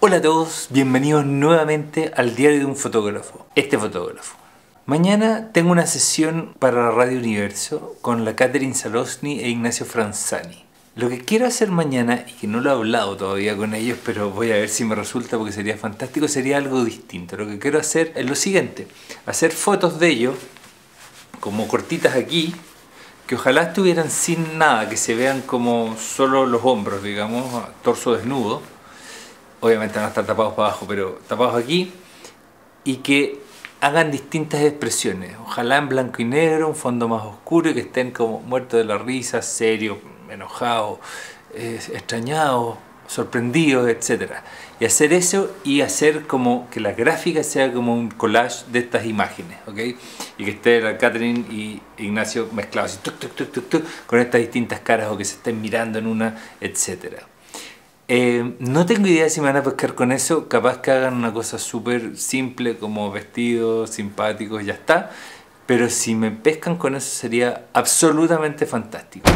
Hola a todos, bienvenidos nuevamente al diario de un fotógrafo, este fotógrafo. Mañana tengo una sesión para Radio Universo con la Catherine Salosny e Ignacio Franzani. Lo que quiero hacer mañana, y que no lo he hablado todavía con ellos, pero voy a ver si me resulta porque sería fantástico, sería algo distinto. Lo que quiero hacer es lo siguiente, hacer fotos de ellos, como cortitas aquí, que ojalá estuvieran sin nada, que se vean como solo los hombros, digamos, torso desnudo obviamente van a estar tapados para abajo, pero tapados aquí, y que hagan distintas expresiones, ojalá en blanco y negro, un fondo más oscuro y que estén como muertos de la risa, serios, enojados, eh, extrañados, sorprendidos, etc. Y hacer eso y hacer como que la gráfica sea como un collage de estas imágenes, ¿ok? Y que esté la Catherine y Ignacio mezclados con estas distintas caras o que se estén mirando en una, etcétera. Eh, no tengo idea si me van a pescar con eso, capaz que hagan una cosa súper simple como vestidos simpáticos ya está, pero si me pescan con eso sería absolutamente fantástico.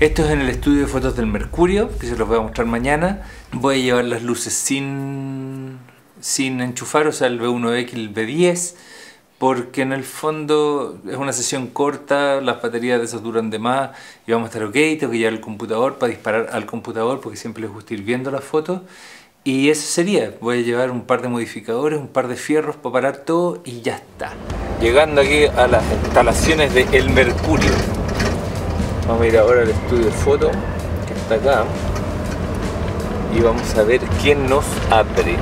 Esto es en el estudio de fotos del Mercurio, que se los voy a mostrar mañana. Voy a llevar las luces sin, sin enchufar, o sea, el B1X y el B10, porque en el fondo es una sesión corta, las baterías de duran de más y vamos a estar ok, tengo que llevar el computador para disparar al computador porque siempre les gusta ir viendo las fotos. Y eso sería, voy a llevar un par de modificadores, un par de fierros para parar todo y ya está. Llegando aquí a las instalaciones de El Mercurio. Vamos a ir ahora al estudio de foto que está acá y vamos a ver quién nos abre.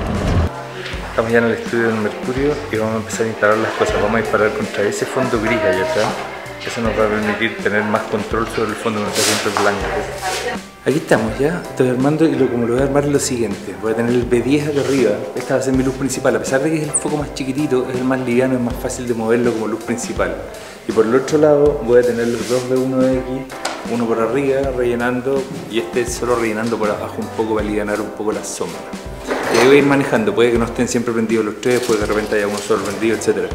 Estamos ya en el estudio del Mercurio y vamos a empezar a instalar las cosas. Vamos a disparar contra ese fondo gris allá atrás. Eso nos va a permitir tener más control sobre el fondo, no está siempre blanco. Aquí estamos ya, estoy armando y lo, como lo voy a armar es lo siguiente. Voy a tener el B10 acá arriba, esta va a ser mi luz principal. A pesar de que es el foco más chiquitito, es el más liviano, es más fácil de moverlo como luz principal. Y por el otro lado voy a tener los dos B1X, uno por arriba rellenando y este solo rellenando por abajo un poco para aliviar un poco la sombra. Y ahí voy a ir manejando, puede que no estén siempre prendidos los tres, puede que de repente haya uno solo prendido, etc.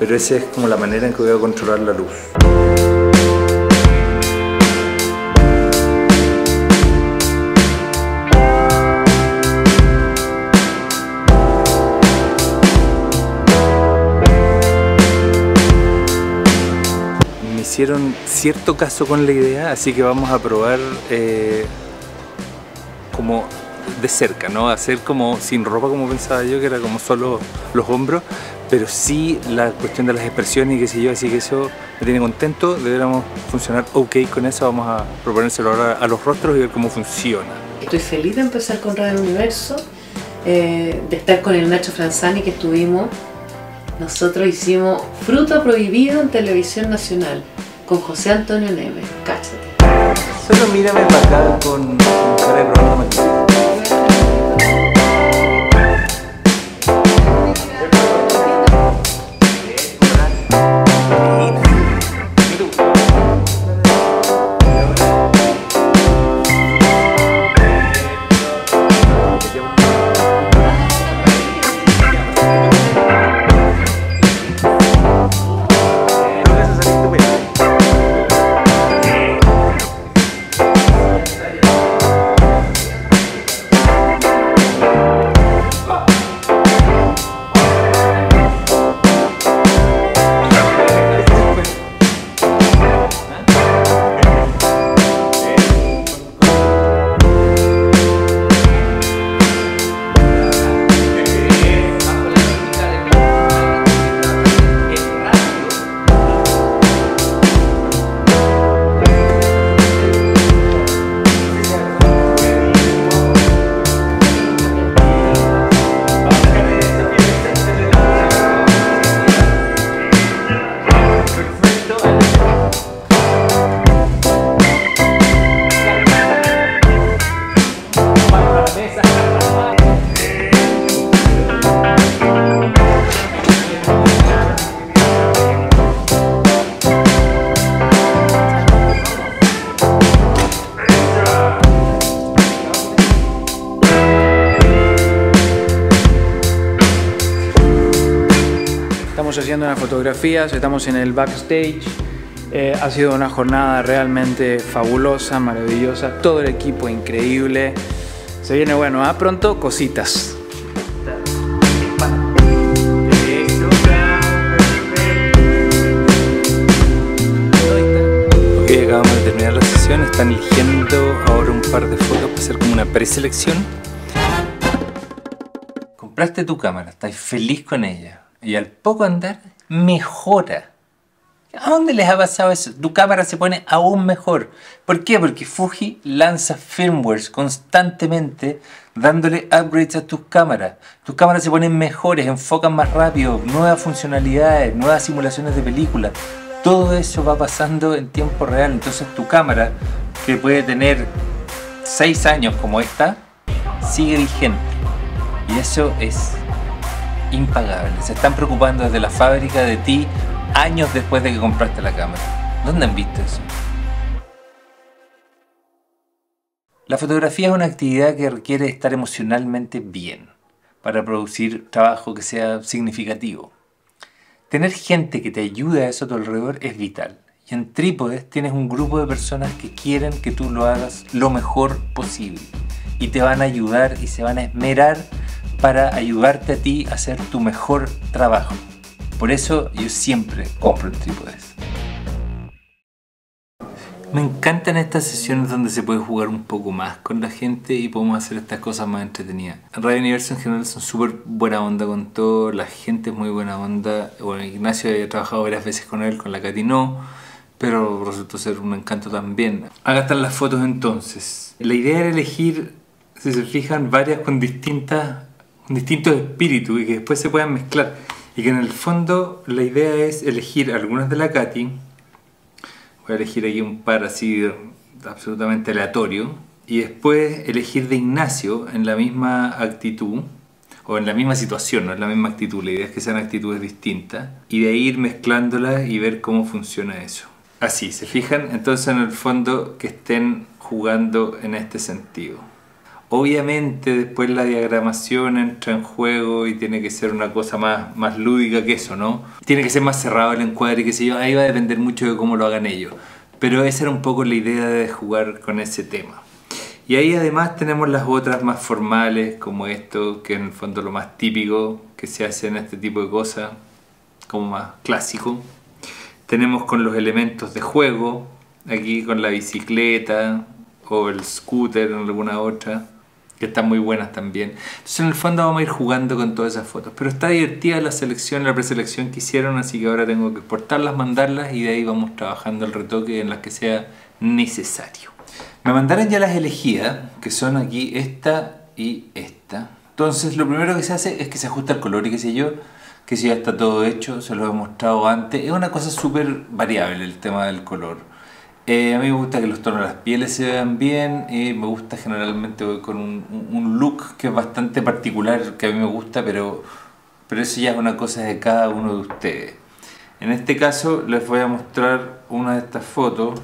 Pero esa es como la manera en que voy a controlar la luz. hicieron cierto caso con la idea, así que vamos a probar eh, como de cerca, ¿no? Hacer como sin ropa como pensaba yo, que era como solo los hombros, pero sí la cuestión de las expresiones y qué sé yo, así que eso me tiene contento, deberíamos funcionar ok con eso, vamos a proponérselo ahora a los rostros y ver cómo funciona. Estoy feliz de empezar con Radio Universo, eh, de estar con el Nacho Franzani que estuvimos, nosotros hicimos Fruto Prohibido en Televisión Nacional con José Antonio Neve. Cáchate. Solo mírame para acá con, con cara estamos fotografías, estamos en el backstage. Eh, ha sido una jornada realmente fabulosa, maravillosa. Todo el equipo increíble. Se viene bueno, a pronto cositas. Ok, acabamos de terminar la sesión. Están eligiendo ahora un par de fotos para hacer como una preselección. Compraste tu cámara, estás feliz con ella. Y al poco andar, mejora ¿A dónde les ha pasado eso? Tu cámara se pone aún mejor. ¿Por qué? Porque Fuji lanza firmwares constantemente dándole upgrades a tus cámaras. Tus cámaras se ponen mejores, enfocan más rápido, nuevas funcionalidades, nuevas simulaciones de películas. Todo eso va pasando en tiempo real. Entonces tu cámara, que puede tener 6 años como esta, sigue vigente. Y eso es impagable. Se están preocupando desde la fábrica de ti años después de que compraste la cámara. ¿Dónde han visto eso? La fotografía es una actividad que requiere estar emocionalmente bien para producir trabajo que sea significativo. Tener gente que te ayude a eso a tu alrededor es vital. Y en Trípodes tienes un grupo de personas que quieren que tú lo hagas lo mejor posible. Y te van a ayudar y se van a esmerar para ayudarte a ti a hacer tu mejor trabajo. Por eso yo siempre compro en trípodes. Me encantan estas sesiones donde se puede jugar un poco más con la gente y podemos hacer estas cosas más entretenidas. Radio Universo en general son súper buena onda con todo, la gente es muy buena onda. Bueno, Ignacio he trabajado varias veces con él, con la Katy no, pero resultó ser un encanto también. Acá están las fotos entonces. La idea era elegir, si se fijan, varias con distintas, distintos espíritus y que después se puedan mezclar. Y que en el fondo la idea es elegir algunas de la Katy. Voy a elegir aquí un par así absolutamente aleatorio. Y después elegir de Ignacio en la misma actitud o en la misma situación, no es la misma actitud, la idea es que sean actitudes distintas y de ir mezclándolas y ver cómo funciona eso. Así, ¿se fijan? Entonces en el fondo que estén jugando en este sentido. Obviamente después la diagramación entra en juego y tiene que ser una cosa más, más lúdica que eso, ¿no? Tiene que ser más cerrado el encuadre, que sé yo, ahí va a depender mucho de cómo lo hagan ellos. Pero esa era un poco la idea de jugar con ese tema. Y ahí además tenemos las otras más formales, como esto, que en el fondo lo más típico que se hace en este tipo de cosas, como más clásico. Tenemos con los elementos de juego, aquí con la bicicleta o el scooter en alguna otra que están muy buenas también. Entonces en el fondo vamos a ir jugando con todas esas fotos. Pero está divertida la selección, la preselección que hicieron, así que ahora tengo que exportarlas, mandarlas y de ahí vamos trabajando el retoque en las que sea necesario. Me mandaron ya las elegidas, que son aquí esta y esta. Entonces lo primero que se hace es que se ajusta el color y qué sé yo, que si ya está todo hecho, se lo he mostrado antes. Es una cosa súper variable el tema del color. Eh, a mí me gusta que los tonos de las pieles se vean bien y me gusta generalmente con un, look que es bastante particular, que a mí me gusta, pero, pero eso ya es una cosa de cada uno de ustedes. En este caso les voy a mostrar una de estas fotos,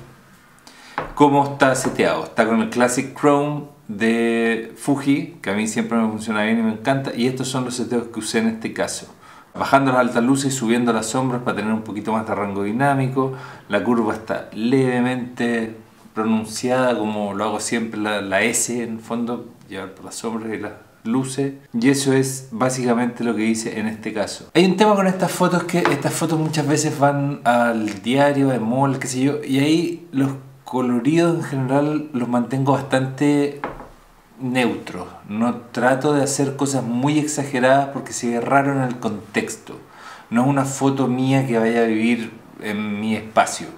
cómo está seteado. Está con el Classic Chrome de Fuji, que a mí siempre me funciona bien y me encanta, y estos son los seteos que usé en este caso bajando las altas luces y subiendo las sombras para tener un poquito más de rango dinámico. La curva está levemente pronunciada como lo hago siempre, la, S en fondo, llevar por las sombras y las luces. Y eso es básicamente lo que hice en este caso. Hay un tema con estas fotos que estas fotos muchas veces van al diario, de mall, qué sé yo, y ahí los coloridos en general los mantengo bastante neutro. No trato de hacer cosas muy exageradas porque se en el contexto. No es una foto mía que vaya a vivir en mi espacio.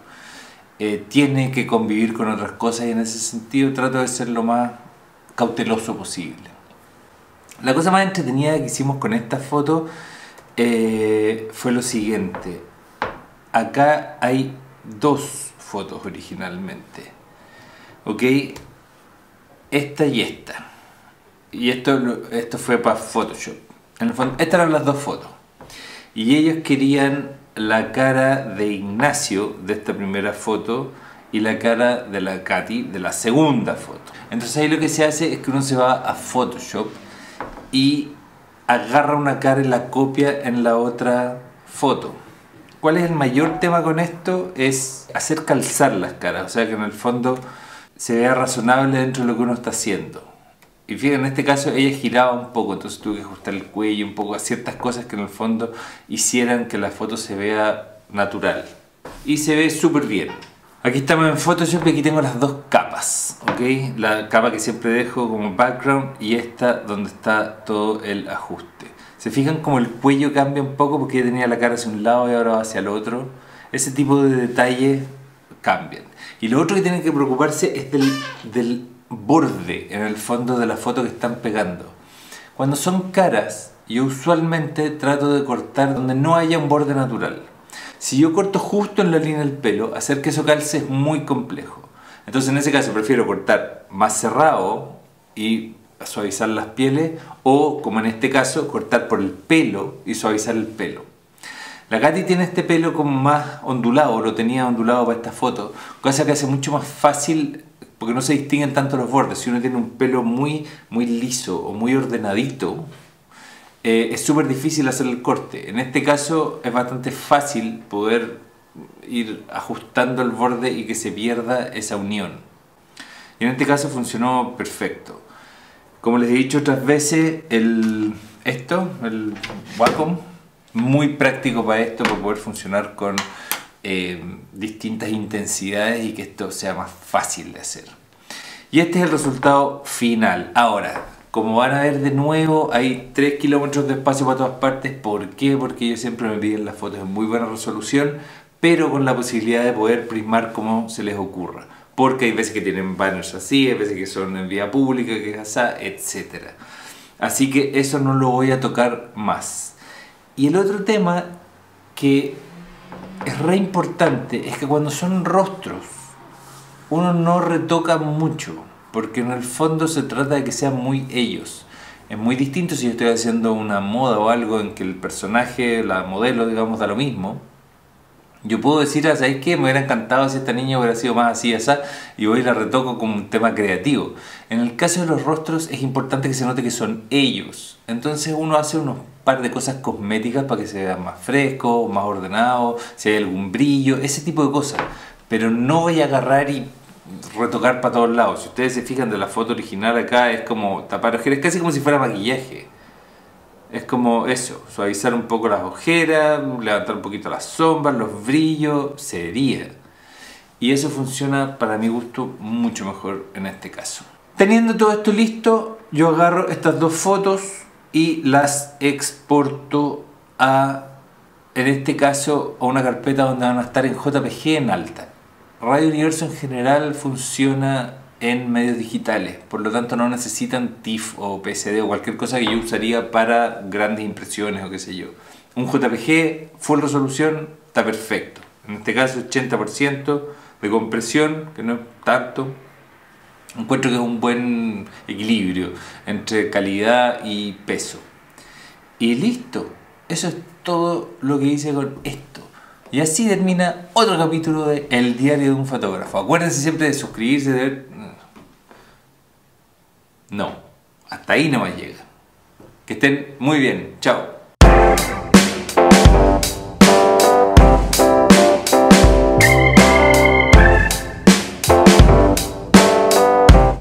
Eh, tiene que convivir con otras cosas y en ese sentido trato de ser lo más cauteloso posible. La cosa más entretenida que hicimos con esta foto eh, fue lo siguiente. Acá hay dos fotos originalmente. ¿Ok? Esta y esta. Y esto, esto fue para Photoshop. En el fondo, estas eran las dos fotos. Y ellos querían la cara de Ignacio de esta primera foto y la cara de la Katy de la segunda foto. Entonces ahí lo que se hace es que uno se va a Photoshop y agarra una cara y la copia en la otra foto. ¿Cuál es el mayor tema con esto? Es hacer calzar las caras, o sea que en el fondo se vea razonable dentro de lo que uno está haciendo. Y fíjense, en este caso ella giraba un poco, entonces tuve que ajustar el cuello un poco a ciertas cosas que en el fondo hicieran que la foto se vea natural. Y se ve súper bien. Aquí estamos en Photoshop y aquí tengo las dos capas, ¿ok? La capa que siempre dejo como background y esta donde está todo el ajuste. ¿Se fijan como el cuello cambia un poco porque tenía la cara hacia un lado y ahora va hacia el otro? Ese tipo de detalles cambian. Y lo otro que tienen que preocuparse es del, borde en el fondo de la foto que están pegando. Cuando son caras, yo usualmente trato de cortar donde no haya un borde natural. Si yo corto justo en la línea del pelo, hacer que eso calce es muy complejo. Entonces en ese caso prefiero cortar más cerrado y suavizar las pieles o como en este caso cortar por el pelo y suavizar el pelo. La Katy tiene este pelo como más ondulado, lo tenía ondulado para esta foto, cosa que hace mucho más fácil porque no se distinguen tanto los bordes. Si uno tiene un pelo muy, muy liso o muy ordenadito, eh, es súper difícil hacer el corte. En este caso es bastante fácil poder ir ajustando el borde y que se pierda esa unión. Y en este caso funcionó perfecto. Como les he dicho otras veces, el, esto, el Wacom, muy práctico para esto, para poder funcionar con eh, distintas intensidades y que esto sea más fácil de hacer. Y este es el resultado final. Ahora, como van a ver de nuevo, hay 3 kilómetros de espacio para todas partes. ¿Por qué? Porque ellos siempre me piden las fotos en muy buena resolución, pero con la posibilidad de poder prismar como se les ocurra. Porque hay veces que tienen banners así, hay veces que son en vía pública, que es así, etc. Así que eso no lo voy a tocar más. Y el otro tema que es re importante es que cuando son rostros, uno no retoca mucho, porque en el fondo se trata de que sean muy ellos. Es muy distinto si yo estoy haciendo una moda o algo en que el personaje, la modelo, digamos, da lo mismo. Yo puedo decir, ah, ¿sabes qué? Me hubiera encantado si esta niña hubiera sido más así, así, y hoy la retoco como un tema creativo. En el caso de los rostros es importante que se note que son ellos. Entonces uno hace unos par de cosas cosméticas para que se vea más fresco, más ordenado, si hay algún brillo, ese tipo de cosas. Pero no voy a agarrar y retocar para todos lados. Si ustedes se fijan de la foto original acá, es como tapar ojeras, casi como si fuera maquillaje. Es como eso, suavizar un poco las ojeras, levantar un poquito las sombras, los brillos, sería. Y eso funciona para mi gusto mucho mejor en este caso. Teniendo todo esto listo, yo agarro estas dos fotos y las exporto a, en este caso, a una carpeta donde van a estar en JPG en alta. Radio Universo en general funciona en medios digitales, por lo tanto no necesitan TIFF o PSD o cualquier cosa que yo usaría para grandes impresiones o qué sé yo. Un JPG full resolución está perfecto. En este caso 80% de compresión, que no es tanto. Encuentro que es un buen equilibrio entre calidad y peso. Y listo. Eso es todo lo que hice con esto. Y así termina otro capítulo de El diario de un fotógrafo. Acuérdense siempre de suscribirse, de. No, hasta ahí no me llega. Que estén muy bien. Chao.